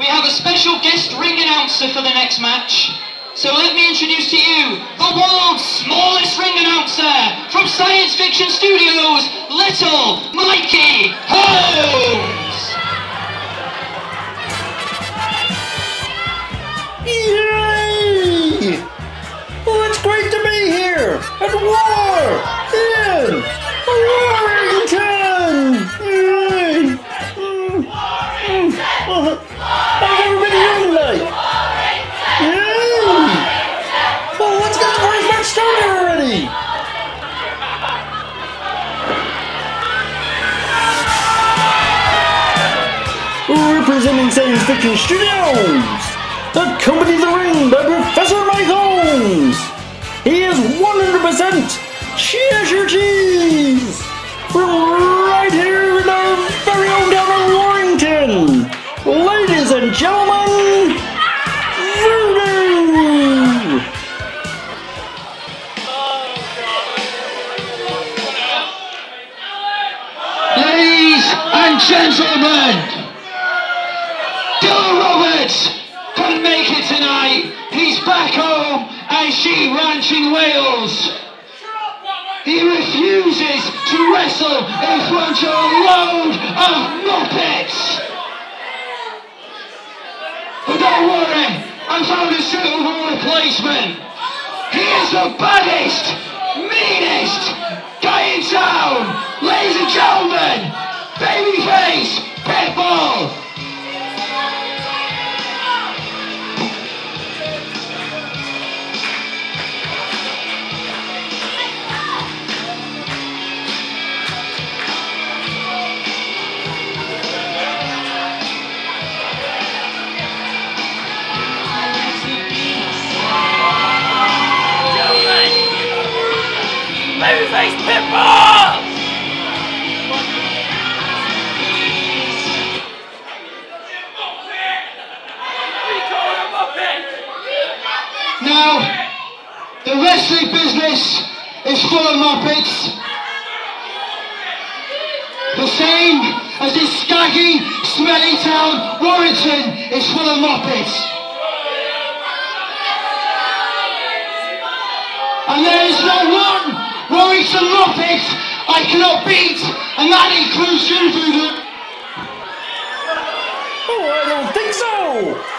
we have a special guest ring announcer for the next match. So let me introduce to you the world's smallest ring announcer from Science Fiction Studios, Little Mikey Holmes. Yay! Well, it's great to be here at war in! Representing Science Fiction Studios! Accompany the ring by Professor Holmes. He is 100% Cheshire Cheese from right here in our very own town of Warrington. Ladies and gentlemen, Voodoo! Ladies and gentlemen, at Sheep Ranch in Wales. He refuses to wrestle in front of a load of Muppets. But don't worry, I found a suitable replacement. He is the baddest, meanest guy in town. Ladies and gentlemen, babyface Pitbull. Babyface Pitbull! Now, the wrestling business is full of Muppets. The same as this skaggy, smelly town, Warrington, is full of Muppets. And there is no one Warrington Muppet I cannot beat, and that includes you, Voodoo. Oh, I don't think so!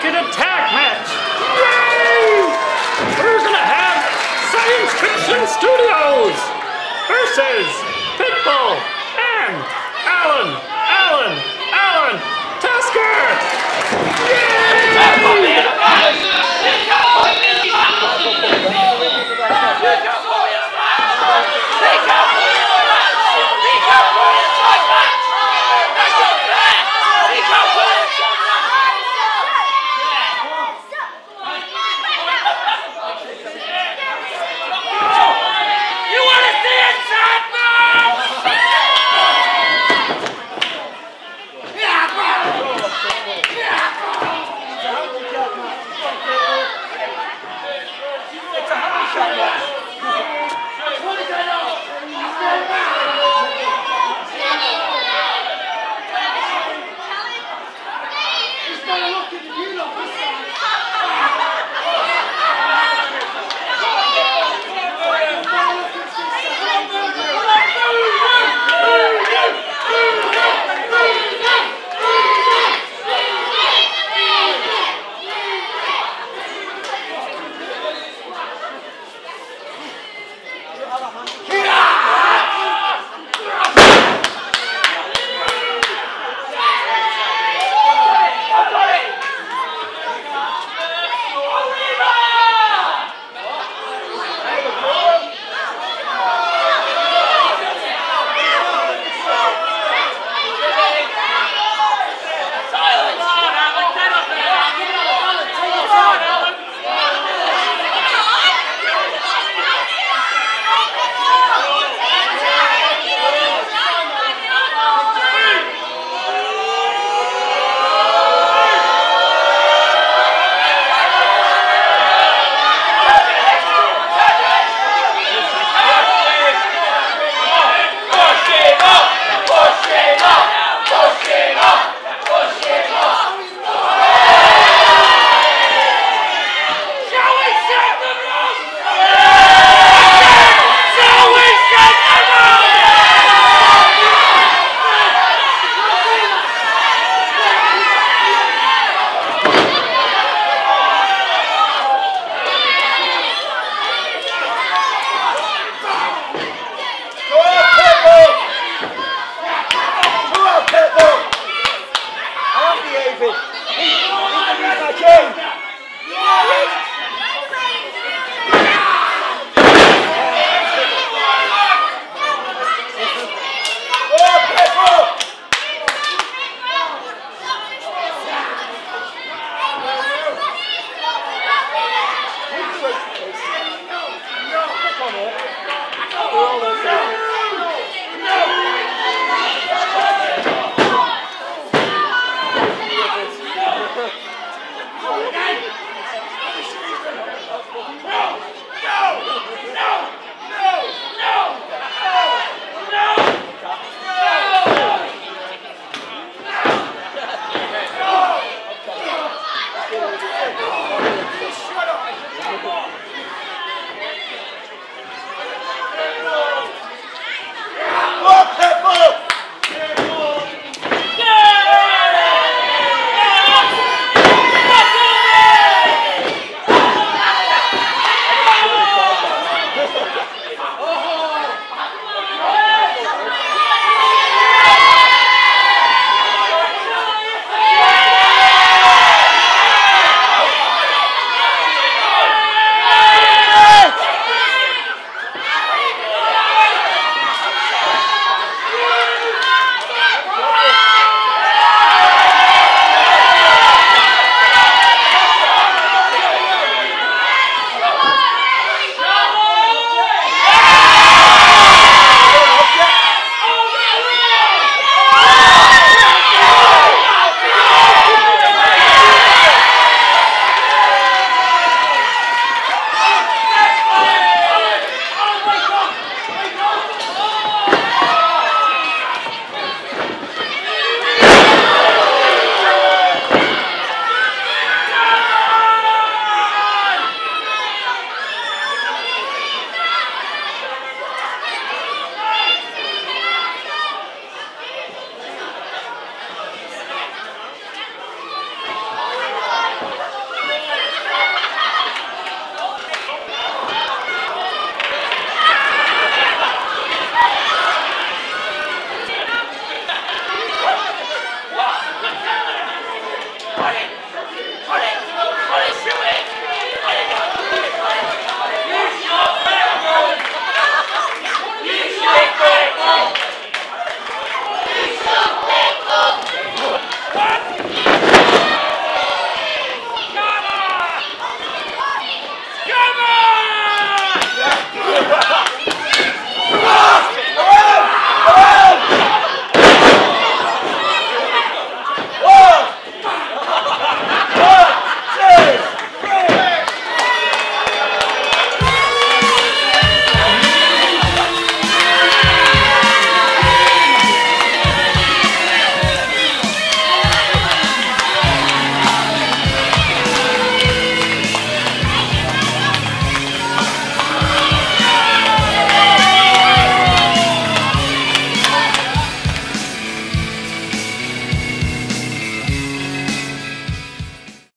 naked attack match. Yay! We're gonna have Science Fiction Studios versus Pitbull and Alan David. He's my king. Yes.